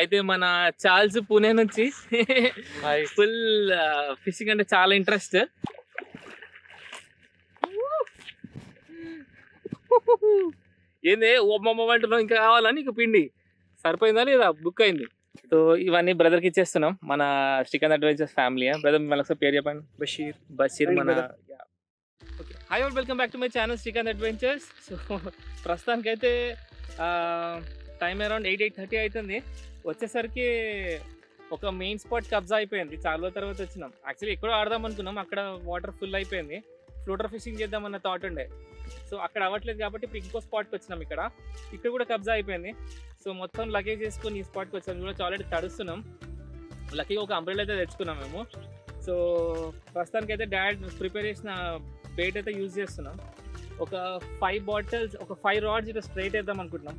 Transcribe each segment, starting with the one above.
అయితే మన చార్ల్స్ పూణే నుంచి ఫుల్ ఫిషింగ్ అంటే చాలా ఇంట్రెస్ట్. ఏంది అంటున్నావు ఇంకా కావాలా నీకు పిండి? సరిపోయిందా లేదా? బుక్ అయింది. సో ఇవన్నీ brother కి ఇచ్చేస్తున్నాం. మన శ్రీకాంత్ అడ్వెంచర్స్ ఫ్యామిలీ బ్రదర్ మిమ్మల్ని ఒకసారి పేరు చెప్పండి. బషీర్. బషీర్ మన. Hi all welcome back to my channel Srikanth adventures so ప్రస్తుతానికైతే time around eight eight thirty అవుతుంది వచ్చేసరికి ఒక మెయిన్ స్పాట్ కబ్జా అయిపోయింది. చాలా రోజుల తర్వాత వచ్చినాం. యాక్చువల్లీ ఎక్కడో ఆడదాం అనుకున్నాం. అక్కడ వాటర్ ఫుల్ అయిపోయింది. ఫ్లూటర్ ఫిషింగ్ చేద్దామన్న థాట్ ఉండే. సో అక్కడ అవ్వట్లేదు కాబట్టి ఇప్పుడు ఇంకో స్పాట్కి వచ్చినాం ఇక్కడ. ఇక్కడ కూడా కబ్జా అయిపోయింది. సో మొత్తం లగేజ్ వేసుకొని ఈ స్పాట్కి వచ్చాం. కూడా ఆల్రెడీ తడుస్తున్నాం. లక్కీగా ఒక అంబ్రెల్ అయితే తెచ్చుకున్నాం మేము. సో ప్రస్తుతానికి అయితే డాడ్ ప్రిపేర్ చేసిన బేట్ అయితే యూజ్ చేస్తున్నాం. ఒక ఫైవ్ బాటిల్స్ ఒక ఫైవ్ రాడ్స్ ఇట్లా స్ట్రైట్ వేద్దాం అనుకుంటున్నాం.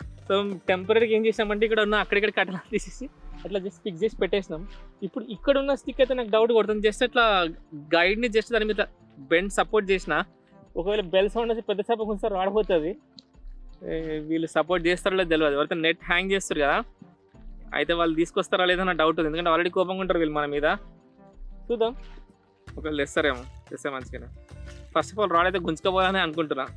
సో టెంపరీగా ఏం చేసామంటే ఇక్కడ ఉన్న అక్కడిక్కడ కట్టలు తీసేసి అట్లా జస్ట్ ఫిక్స్ చేసి పెట్టేసినాం. ఇప్పుడు ఇక్కడ ఉన్న స్టిక్ అయితే నాకు డౌట్ కొడుతుంది. జస్ట్ అట్లా గైడ్ని జస్ట్ దాని మీద బెండ్ సపోర్ట్ చేసిన ఒకవేళ బెల్ సౌండ్ వచ్చి పెద్ద సేపు కొంచెం రాడిపోతుంది. వీళ్ళు సపోర్ట్ చేస్తారో లేదో తెలియదు ఎవరైతే నెట్ హ్యాంగ్ చేస్తారు కదా అయితే వాళ్ళు తీసుకొస్తారా లేదో నా డౌట్ ఉంది. ఎందుకంటే ఆల్రెడీ కోపంగా ఉంటారు వీళ్ళు మన మీద. చూద్దాం. ఒకవేళ తెస్తారేమో తెస్తే మంచిగానే. ఫస్ట్ ఆఫ్ ఆల్ రాడ్ అయితే గుంజుకోవాలని అనుకుంటున్నాను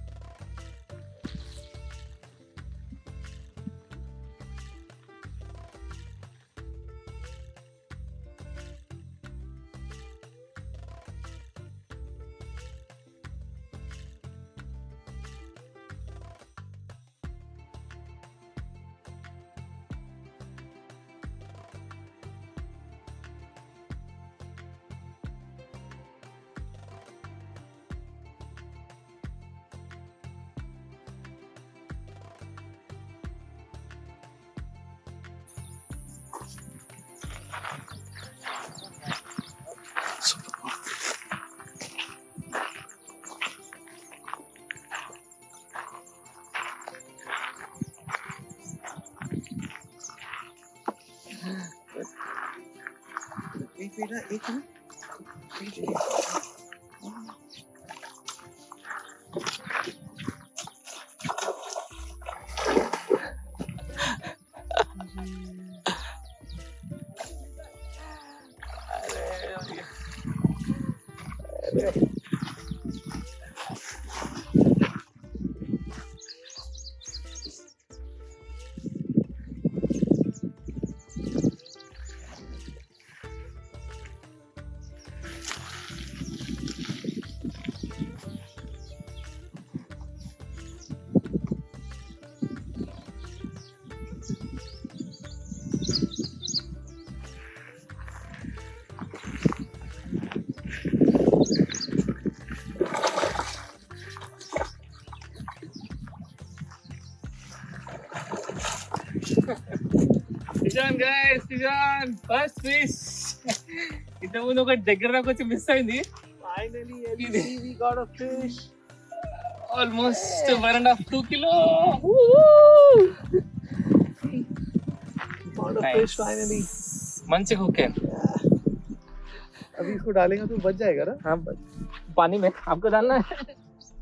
এখানে నిజాన్ గైస్ నిజాన్ ఫస్ట్ ఫిష్ ఇంతకుముందు ఒకటి దగ్గర దాకా వచ్చి మిస్ అయింది Finally, LBC, we got a fish. Almost one and half two kilo Got a Nice. fish finally. మంచి కుక్ अभी इसको डालेंगे तो बच जाएगा ना हाँ पानी में आपको डालना है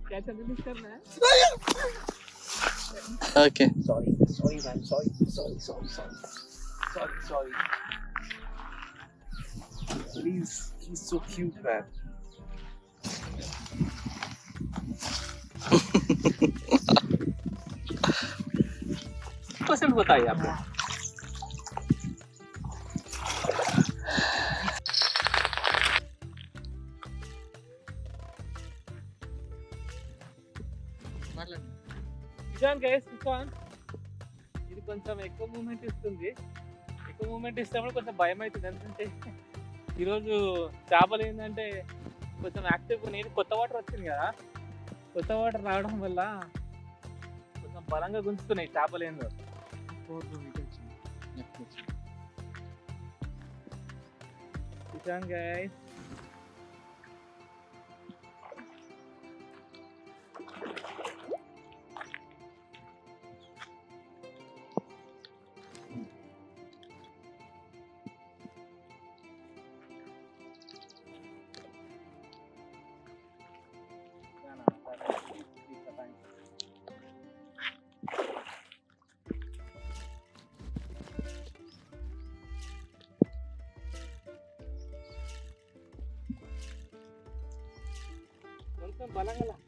कैसे रिलीज करना है Okay. Sorry, sorry, man. Sorry, sorry, sorry, sorry, sorry, sorry. He's he's so cute, man. Percent बताइए आपको గైస్ నిజాన్ ఇది కొంచెం ఎక్కువ మూమెంట్ ఇస్తుంది. ఎక్కువ మూమెంట్ ఇస్తున్నప్పుడు కొంచెం భయం అవుతుంది. ఎందుకంటే ఈరోజు చేపలు ఏంటంటే కొంచెం యాక్టివ్గా నేను కొత్త వాటర్ వచ్చింది కదా. కొత్త వాటర్ రావడం వల్ల కొంచెం బలంగా గుంజుతున్నాయి చేపలు ఏందో. Switch on, కొంచెం బలంగా లాగు.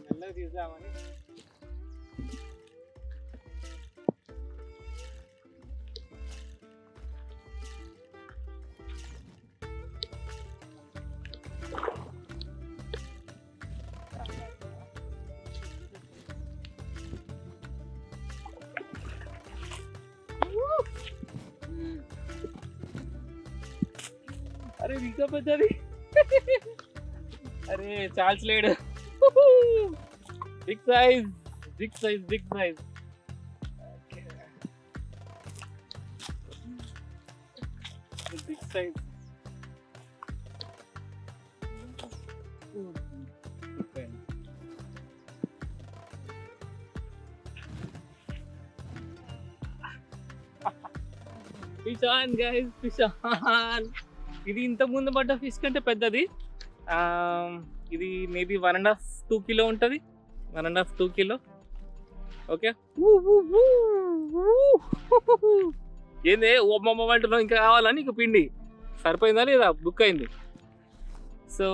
మెల్లగా తీద్దామని అరే ఇంకా పెద్దది అరే చార్ల్స్ లేడు big size big size big size big size fish on guys fish on ఇది ఇంత ముందు పడ్డ ఫిష్ కంటే పెద్దది ఆ, ఇది maybe one and half two kilo ఉంటుంది. One and half two kilo. Okay? ఏంది? అమ్మమ్మ అంటున్నావు ఇంకా కావాలా నీకు పిండి? సరిపోయిందా లేదా? బుక్ అయింది. సో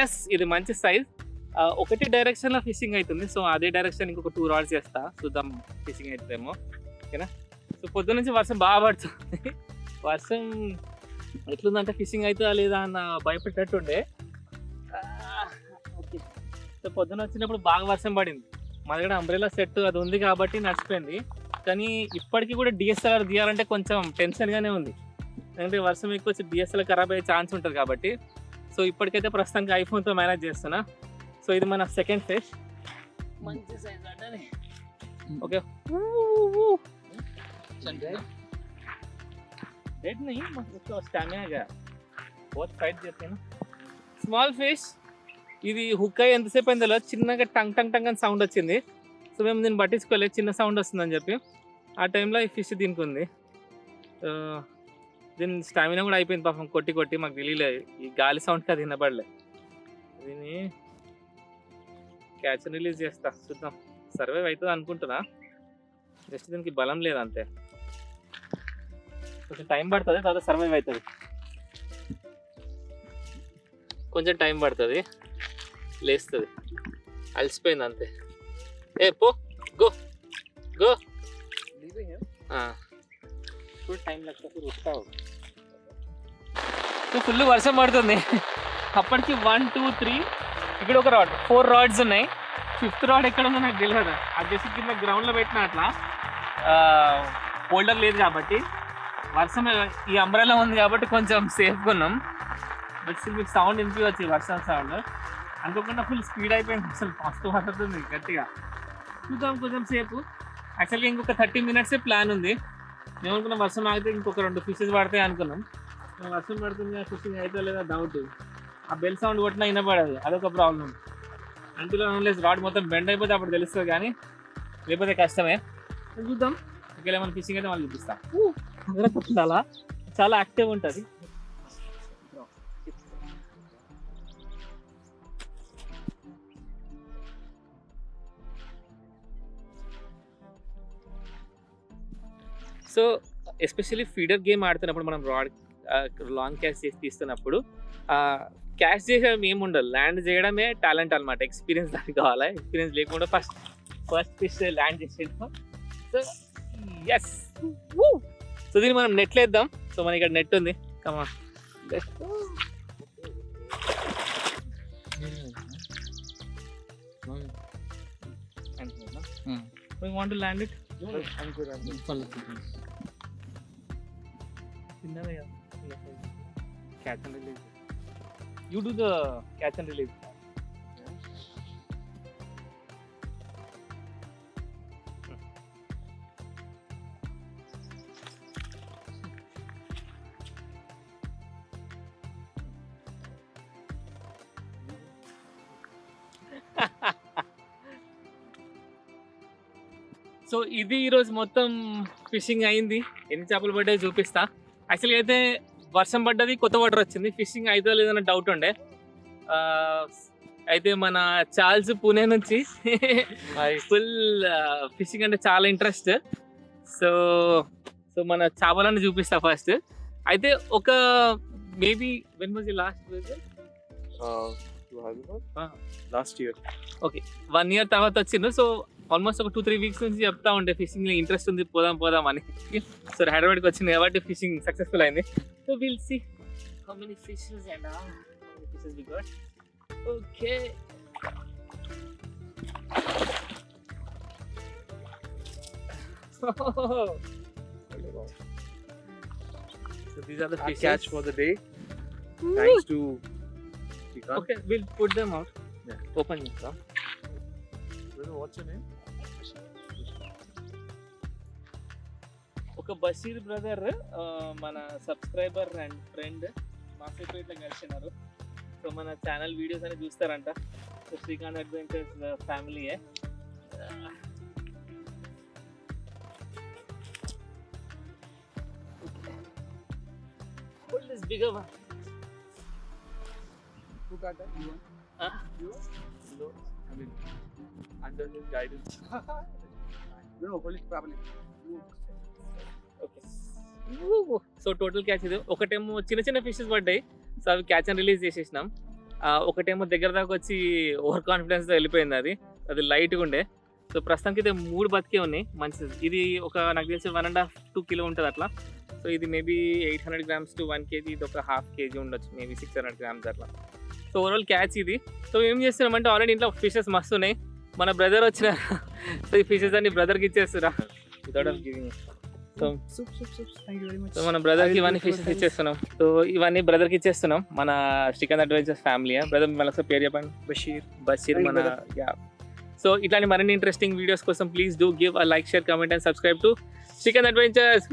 ఎస్ ఇది మంచి సైజ్ ఒకటి డైరెక్షన్లో ఫిషింగ్ అవుతుంది సో అదే డైరెక్షన్ ఇంకొక టూ రాడ్స్ చేస్తా. చూద్దాం ఫిషింగ్ అవుతుందేమో ఓకేనా? సో పొద్దున్న నుంచి వర్షం బాగా పడుతుంది. వర్షం ఎట్లుందంటే ఫిషింగ్ అవుతుందా లేదా అన్న భయపెట్టేట్టుండే సో పొద్దున వచ్చినప్పుడు బాగా వర్షం పడింది మా దగ్గర అంబ్రెలా సెట్ అది ఉంది కాబట్టి నడిచిపోయింది కానీ ఇప్పటికీ కూడా డిఎస్ఎల్ఆర్ తీయాలంటే కొంచెం టెన్షన్గానే ఉంది ఎందుకంటే వర్షం ఎక్కువ వచ్చి డిఎస్ఎల్ఆర్ ఖరాబ్ అయ్యే ఛాన్స్ ఉంటుంది కాబట్టి సో ఇప్పటికైతే ప్రస్తుతానికి ఐఫోన్తో మేనేజ్ చేస్తున్నా సో ఇది మన సెకండ్ ఫేస్ మంచి సైజ్ అంటే ఓకే रेड नहीं मतलब उसका स्टैमिना गया बहुत फाइट देते हैं ना స్మాల్ ఫిష్ ఇది హుక్ అయ్యి ఎంతసేపు అయిందో చిన్నగా టంగ్ టంగ్ టంగ్ అని సౌండ్ వచ్చింది. సో మేము దీన్ని పట్టించుకోలేదు చిన్న సౌండ్ వస్తుందని చెప్పి. ఆ టైంలో ఈ ఫిష్ దీనికి ఉంది దీని స్టామినా కూడా అయిపోయింది పాపం కొట్టి కొట్టి మాకు తెలియలేదు ఈ గాలి సౌండ్కి అది వినపడలే దీన్ని క్యాచ్ రిలీజ్ చేస్తా చూద్దాం. సర్వైవ్ అవుతుంది అనుకుంటున్నా. జస్ట్ దీనికి బలం లేదు అంతే కొంచెం టైం పడుతుంది తర్వాత సర్వైవ్ అవుతుంది. కొంచెం టైం పడుతుంది. లేస్తుంది అలసిపోయింది అంతే ఏ పో గో గో? ఫుల్ వర్షం పడుతుంది అప్పటికి వన్ టూ త్రీ ఇక్కడ ఒక రాడ్ ఫోర్ రాడ్స్ ఉన్నాయి ఫిఫ్త్ రాడ్ ఎక్కడ ఉందో నాకు తెలియదు అది చేసి కింద గ్రౌండ్లో పెట్టిన అట్లా హోల్డర్ లేదు కాబట్టి వర్షం ఈ అంబ్రెలా ఉంది కాబట్టి కొంచెం సేఫ్గా ఉన్నాం బట్ స్టిల్ మీకు సౌండ్ వినిపించవచ్చు వర్షం సౌండ్ అనుకోకుండా ఫుల్ స్పీడ్ అయిపోయింది అసలు ఫస్ట్ పడుతుంది గట్టిగా చూద్దాం కొంచెం సేపు యాక్చువల్గా ఇంకొక థర్టీ మినిట్సే ప్లాన్ ఉంది మేము అనుకున్నాం వర్షం ఆగితే ఇంకొక రెండు ఫిషెస్ పడతాయి అనుకున్నాం కానీ వర్షం పడుతుంది ఫిషింగ్ అయితే లేదా డౌట్ ఆ బెల్ సౌండ్ కొట్టినా వినపడదు అదొక ప్రాబ్లం అంటులో లేదు రాడ్ మొత్తం బెండ్ అయిపోతే అప్పుడు తెలుస్తుంది కానీ లేకపోతే కష్టమే చూద్దాం ఒకవేళ మన ఫిషింగ్ అయితే మళ్ళీ చూపిస్తాం అలా చాలా యాక్టివ్ ఉంటుంది సో ఎస్పెషల్లీ ఫీడర్ గేమ్ ఆడుతున్నప్పుడు మనం రాడ్ లాంగ్ క్యాచ్ చేసి తీస్తున్నప్పుడు క్యాచ్ చేసేది ఏమి ఉండదు ల్యాండ్ చేయడమే టాలెంట్ అనమాట ఎక్స్పీరియన్స్ దానికి కావాలి ఎక్స్పీరియన్స్ లేకుండా ఫస్ట్ ఫస్ట్ ఫిష్ ల్యాండ్ చేసేయడం సో ఎస్ సో దీన్ని మనం నెట్లు వేద్దాం సో మన ఇక్కడ నెట్ ఉంది కమా We want చిన్నదే catch and release you do the catch and release so ఇది ఈరోజు మొత్తం ఫిషింగ్ అయింది. ఎన్ని చేపలు పడ్డాయి చూపిస్తా. యాక్చువల్గా అయితే వర్షం పడ్డది కొత్త వాటర్ వచ్చింది. ఫిషింగ్ అయితే లేదన్న డౌట్ ఉండే. ఆ, అయితే మన చార్ల్స్ పూణే నుంచి ఫుల్ ఫిషింగ్ అంటే చాలా ఇంట్రెస్ట్ సో సో మన చేపలను చూపిస్తా ఫస్ట్ అయితే ఒక maybe when was last. Last year one year తర్వాత వచ్చిండు సో ఆల్మోస్ట్ ఒక టూ త్రీ వీక్స్ నుంచి చెప్తా ఉండే ఫిషింగ్ లో ఇంట్రెస్ట్ ఉంది పోదాం పోదాం అని సో హైదరాబాద్కి వచ్చింది కాబట్టి ఫిషింగ్ సక్సెస్ఫుల్ అయింది so will see how many fishes and fishes we got okay So these are the Our fishes. catch for the day. Thanks to Srikanth. Okay, we'll put them out. Yeah. Open it. Huh? Brother, What's your name? ఒక Basheer brother మన subscriber and friend మాసేపు ఇట్లా కలిసినారు so మన channel videos అని చూస్తారంట so Srikanth adventures ఫ్యామిలీయే Hold this bigger one. Who got that? You? Huh? You? No. I mean, under his guidance. no, hold it properly. Okay so total catch ఇది. ఒకటేమో చిన్న చిన్న fishes పడ్డాయి. So అవి catch అని release చేసేసినాం. ఒకటేమో దగ్గర దాకా వచ్చి ఓవర్ కాన్ఫిడెన్స్తో వెళ్ళిపోయింది అది. అది లైట్గా ఉండే సో ప్రస్తుతానికి అయితే మూడు బతికే ఉన్నాయి. మంచిది ఇది ఒక నాకు తెలిసి one and half two kilo ఉంటుంది అట్లా. సో ఇది maybe eight hundred grams to one KG ఇది ఒక హాఫ్ కేజీ ఉండొచ్చు. మేబీ సిక్స్ హండ్రెడ్ గ్రామ్స్ అట్లా. సో ఓవరాల్ క్యాచ్ ఇది. సో ఏం చేస్తున్నామంటే ఆల్రెడీ ఇంట్లో ఫిషెస్ మస్తు ఉన్నాయి. మన బ్రదర్ వచ్చిన సో ఈ ఫిషెస్ అన్ని బ్రదర్కి ఇచ్చేస్తురా వితౌట్ గివింగ్ సో మన బ్రదర్కి ఇవన్నీ ఫిషెస్. ఇచ్చేస్తున్నాం సో ఇవన్నీ బ్రదర్కి ఇచ్చేస్తున్నాం. మన శ్రీకాంత్ అడ్వెంచర్స్ ఫ్యామిలీ బ్రదర్ మళ్ళీ ఒకసారి పేరు చెప్పండి. బషీర్. Hey, మన. యా. సో ఇట్లాంటి మరిన్ని ఇంట్రెస్టింగ్ వీడియోస్ కోసం please do give a like share comment and subscribe to Srikanth adventures